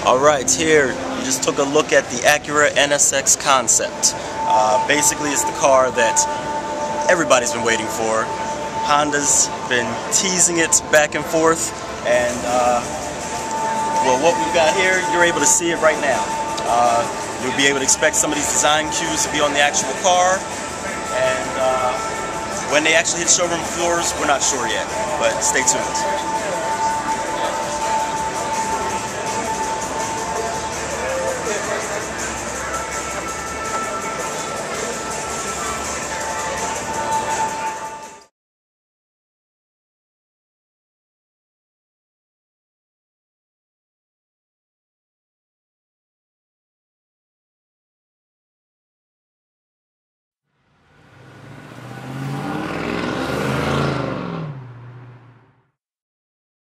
Alright, here you just took a look at the Acura NSX concept. Uh, basically, it's the car that everybody's been waiting for. Honda's been teasing it back and forth, and uh, well, what we've got here, you're able to see it right now. Uh, you'll be able to expect some of these design cues to be on the actual car, and uh, when they actually hit showroom floors, we're not sure yet, but stay tuned.